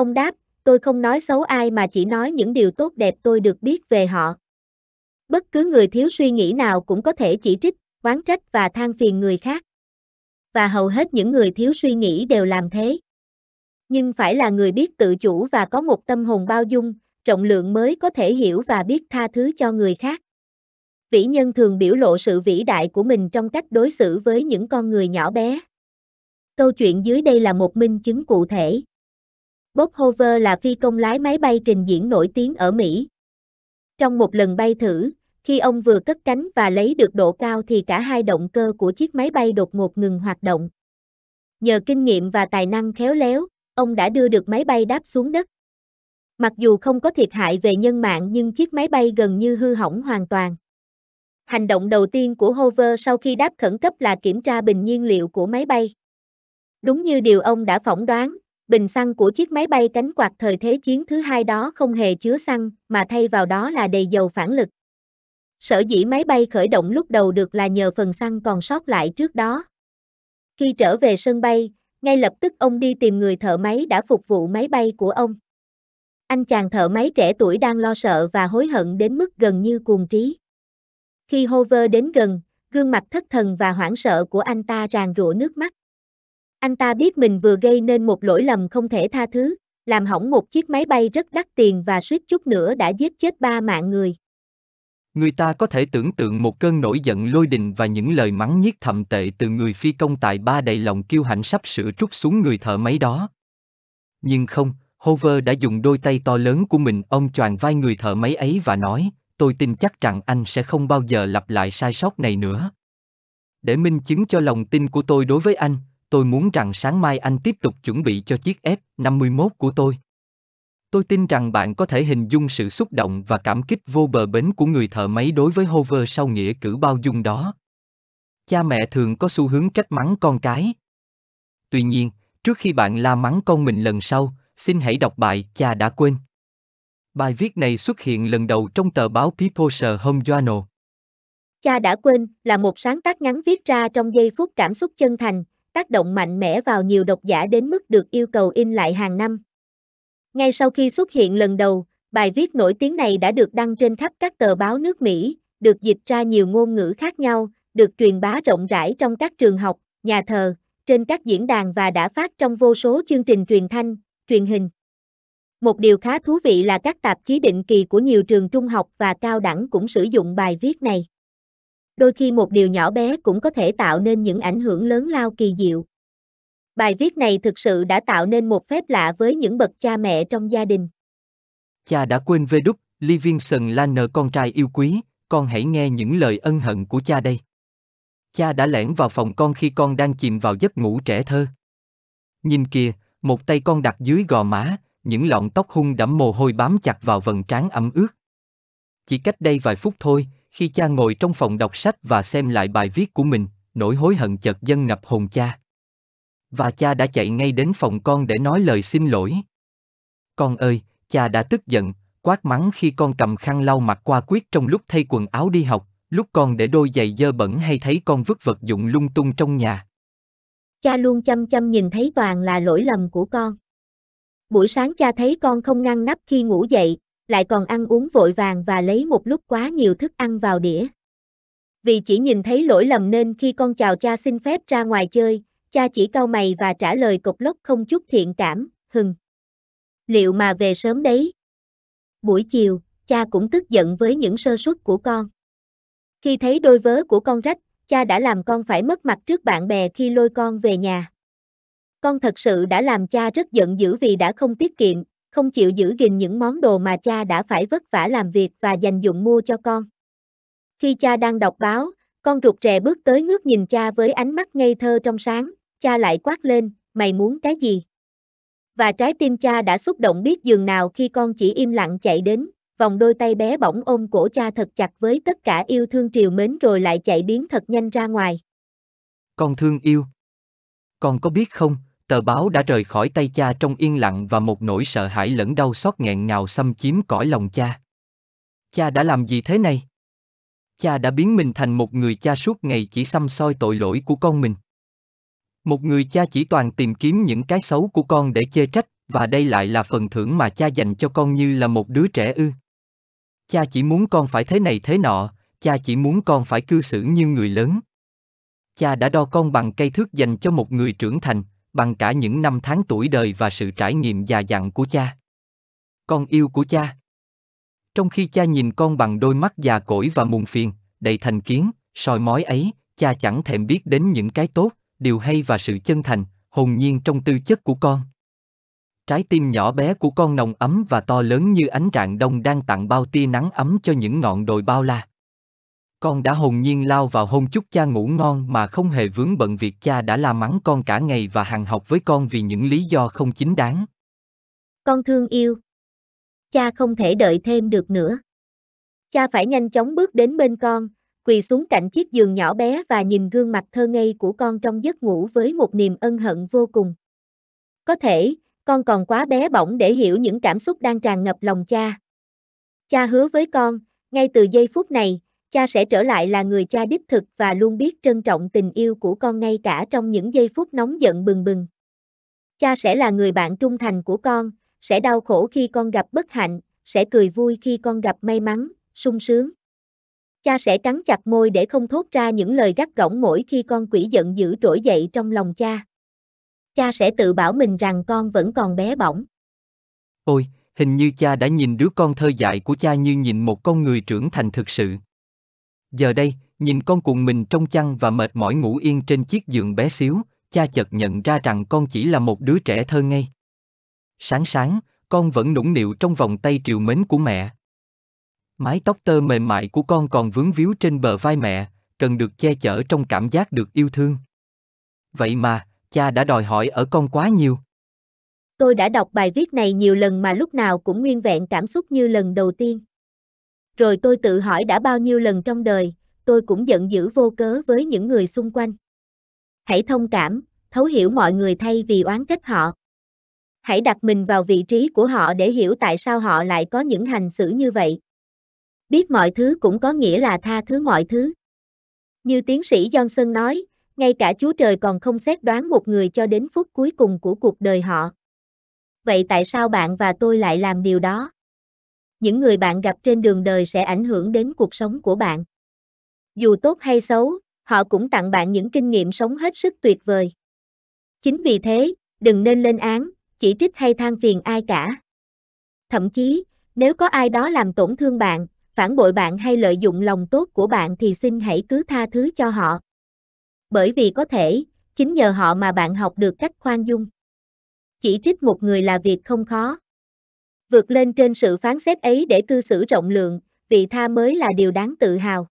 Ông đáp, tôi không nói xấu ai mà chỉ nói những điều tốt đẹp tôi được biết về họ. Bất cứ người thiếu suy nghĩ nào cũng có thể chỉ trích, oán trách và than phiền người khác. Và hầu hết những người thiếu suy nghĩ đều làm thế. Nhưng phải là người biết tự chủ và có một tâm hồn bao dung, rộng lượng mới có thể hiểu và biết tha thứ cho người khác. Vĩ nhân thường biểu lộ sự vĩ đại của mình trong cách đối xử với những con người nhỏ bé. Câu chuyện dưới đây là một minh chứng cụ thể. Bob Hoover là phi công lái máy bay trình diễn nổi tiếng ở Mỹ. Trong một lần bay thử, khi ông vừa cất cánh và lấy được độ cao thì cả hai động cơ của chiếc máy bay đột ngột ngừng hoạt động. Nhờ kinh nghiệm và tài năng khéo léo, ông đã đưa được máy bay đáp xuống đất. Mặc dù không có thiệt hại về nhân mạng nhưng chiếc máy bay gần như hư hỏng hoàn toàn. Hành động đầu tiên của Hoover sau khi đáp khẩn cấp là kiểm tra bình nhiên liệu của máy bay. Đúng như điều ông đã phỏng đoán, bình xăng của chiếc máy bay cánh quạt thời Thế chiến thứ hai đó không hề chứa xăng, mà thay vào đó là đầy dầu phản lực. Sở dĩ máy bay khởi động lúc đầu được là nhờ phần xăng còn sót lại trước đó. Khi trở về sân bay, ngay lập tức ông đi tìm người thợ máy đã phục vụ máy bay của ông. Anh chàng thợ máy trẻ tuổi đang lo sợ và hối hận đến mức gần như cuồng trí. Khi Hover đến gần, gương mặt thất thần và hoảng sợ của anh ta ràn rụa nước mắt. Anh ta biết mình vừa gây nên một lỗi lầm không thể tha thứ, làm hỏng một chiếc máy bay rất đắt tiền và suýt chút nữa đã giết chết ba mạng người. Người ta có thể tưởng tượng một cơn nổi giận lôi đình và những lời mắng nhiếc thậm tệ từ người phi công tại ba đầy lòng kiêu hãnh sắp sửa trút xuống người thợ máy đó. Nhưng không, Hover đã dùng đôi tay to lớn của mình ông choàng vai người thợ máy ấy và nói, tôi tin chắc rằng anh sẽ không bao giờ lặp lại sai sót này nữa. Để minh chứng cho lòng tin của tôi đối với anh, tôi muốn rằng sáng mai anh tiếp tục chuẩn bị cho chiếc F-51 của tôi. Tôi tin rằng bạn có thể hình dung sự xúc động và cảm kích vô bờ bến của người thợ máy đối với Hover sau nghĩa cử bao dung đó. Cha mẹ thường có xu hướng trách mắng con cái. Tuy nhiên, trước khi bạn la mắng con mình lần sau, xin hãy đọc bài Cha đã quên. Bài viết này xuất hiện lần đầu trong tờ báo People's Home Journal. Cha đã quên là một sáng tác ngắn viết ra trong giây phút cảm xúc chân thành, tác động mạnh mẽ vào nhiều độc giả đến mức được yêu cầu in lại hàng năm. Ngay sau khi xuất hiện lần đầu, bài viết nổi tiếng này đã được đăng trên khắp các tờ báo nước Mỹ, được dịch ra nhiều ngôn ngữ khác nhau, được truyền bá rộng rãi trong các trường học, nhà thờ, trên các diễn đàn và đã phát trong vô số chương trình truyền thanh, truyền hình. Một điều khá thú vị là các tạp chí định kỳ của nhiều trường trung học và cao đẳng cũng sử dụng bài viết này. Đôi khi một điều nhỏ bé cũng có thể tạo nên những ảnh hưởng lớn lao kỳ diệu. Bài viết này thực sự đã tạo nên một phép lạ với những bậc cha mẹ trong gia đình. Cha đã quên về đúc, Livingston Lanner con trai yêu quý, con hãy nghe những lời ân hận của cha đây. Cha đã lẻn vào phòng con khi con đang chìm vào giấc ngủ trẻ thơ. Nhìn kìa, một tay con đặt dưới gò má, những lọn tóc hung đẫm mồ hôi bám chặt vào vần trán ẩm ướt. Chỉ cách đây vài phút thôi, khi cha ngồi trong phòng đọc sách và xem lại bài viết của mình, nỗi hối hận chợt dâng ngập hồn cha. Và cha đã chạy ngay đến phòng con để nói lời xin lỗi. Con ơi, cha đã tức giận, quát mắng khi con cầm khăn lau mặt qua quyết trong lúc thay quần áo đi học, lúc con để đôi giày dơ bẩn hay thấy con vứt vật dụng lung tung trong nhà. Cha luôn chăm chăm nhìn thấy toàn là lỗi lầm của con. Buổi sáng cha thấy con không ngăn nắp khi ngủ dậy, lại còn ăn uống vội vàng và lấy một lúc quá nhiều thức ăn vào đĩa. Vì chỉ nhìn thấy lỗi lầm nên khi con chào cha xin phép ra ngoài chơi, cha chỉ cau mày và trả lời cục lốc không chút thiện cảm, hừng. Liệu mà về sớm đấy? Buổi chiều, cha cũng tức giận với những sơ suất của con. Khi thấy đôi vớ của con rách, cha đã làm con phải mất mặt trước bạn bè khi lôi con về nhà. Con thật sự đã làm cha rất giận dữ vì đã không tiết kiệm, không chịu giữ gìn những món đồ mà cha đã phải vất vả làm việc và dành dụng mua cho con. Khi cha đang đọc báo, con rụt rè bước tới ngước nhìn cha với ánh mắt ngây thơ trong sáng, cha lại quát lên, mày muốn cái gì? Và trái tim cha đã xúc động biết giường nào khi con chỉ im lặng chạy đến, vòng đôi tay bé bỏng ôm cổ cha thật chặt với tất cả yêu thương triều mến rồi lại chạy biến thật nhanh ra ngoài. Con thương yêu. Con có biết không, tờ báo đã rời khỏi tay cha trong yên lặng và một nỗi sợ hãi lẫn đau xót nghẹn ngào xâm chiếm cõi lòng cha. Cha đã làm gì thế này? Cha đã biến mình thành một người cha suốt ngày chỉ xăm soi tội lỗi của con mình. Một người cha chỉ toàn tìm kiếm những cái xấu của con để chê trách, và đây lại là phần thưởng mà cha dành cho con như là một đứa trẻ ư. Cha chỉ muốn con phải thế này thế nọ, cha chỉ muốn con phải cư xử như người lớn. Cha đã đo con bằng cây thước dành cho một người trưởng thành, bằng cả những năm tháng tuổi đời và sự trải nghiệm già dặn của cha. Con yêu của cha. Trong khi cha nhìn con bằng đôi mắt già cỗi và muộn phiền, đầy thành kiến, soi mói ấy, cha chẳng thèm biết đến những cái tốt, điều hay và sự chân thành, hồn nhiên trong tư chất của con. Trái tim nhỏ bé của con nồng ấm và to lớn như ánh rạng đông đang tặng bao tia nắng ấm cho những ngọn đồi bao la. Con đã hồn nhiên lao vào hôn chúc cha ngủ ngon mà không hề vướng bận việc cha đã la mắng con cả ngày và hàng học với con vì những lý do không chính đáng. Con thương yêu. Cha không thể đợi thêm được nữa. Cha phải nhanh chóng bước đến bên con, quỳ xuống cạnh chiếc giường nhỏ bé và nhìn gương mặt thơ ngây của con trong giấc ngủ với một niềm ân hận vô cùng. Có thể, con còn quá bé bỏng để hiểu những cảm xúc đang tràn ngập lòng cha. Cha hứa với con, ngay từ giây phút này, cha sẽ trở lại là người cha đích thực và luôn biết trân trọng tình yêu của con ngay cả trong những giây phút nóng giận bừng bừng. Cha sẽ là người bạn trung thành của con, sẽ đau khổ khi con gặp bất hạnh, sẽ cười vui khi con gặp may mắn, sung sướng. Cha sẽ cắn chặt môi để không thốt ra những lời gắt gỏng mỗi khi con quỷ giận dữ trỗi dậy trong lòng cha. Cha sẽ tự bảo mình rằng con vẫn còn bé bỏng. Ôi, hình như cha đã nhìn đứa con thơ dại của cha như nhìn một con người trưởng thành thực sự. Giờ đây, nhìn con cuộn mình trong chăn và mệt mỏi ngủ yên trên chiếc giường bé xíu, cha chợt nhận ra rằng con chỉ là một đứa trẻ thơ ngây. Sáng sáng, con vẫn nũng nịu trong vòng tay triều mến của mẹ. Mái tóc tơ mềm mại của con còn vướng víu trên bờ vai mẹ, cần được che chở trong cảm giác được yêu thương. Vậy mà, cha đã đòi hỏi ở con quá nhiều. Tôi đã đọc bài viết này nhiều lần mà lúc nào cũng nguyên vẹn cảm xúc như lần đầu tiên. Rồi tôi tự hỏi đã bao nhiêu lần trong đời, tôi cũng giận dữ vô cớ với những người xung quanh. Hãy thông cảm, thấu hiểu mọi người thay vì oán trách họ. Hãy đặt mình vào vị trí của họ để hiểu tại sao họ lại có những hành xử như vậy. Biết mọi thứ cũng có nghĩa là tha thứ mọi thứ. Như tiến sĩ Johnson nói, ngay cả Chúa Trời còn không xét đoán một người cho đến phút cuối cùng của cuộc đời họ. Vậy tại sao bạn và tôi lại làm điều đó? Những người bạn gặp trên đường đời sẽ ảnh hưởng đến cuộc sống của bạn. Dù tốt hay xấu, họ cũng tặng bạn những kinh nghiệm sống hết sức tuyệt vời. Chính vì thế, đừng nên lên án, chỉ trích hay than phiền ai cả. Thậm chí, nếu có ai đó làm tổn thương bạn, phản bội bạn hay lợi dụng lòng tốt của bạn thì xin hãy cứ tha thứ cho họ. Bởi vì có thể, chính nhờ họ mà bạn học được cách khoan dung. Chỉ trích một người là việc không khó. Vượt lên trên sự phán xét ấy để cư xử rộng lượng, vị tha mới là điều đáng tự hào.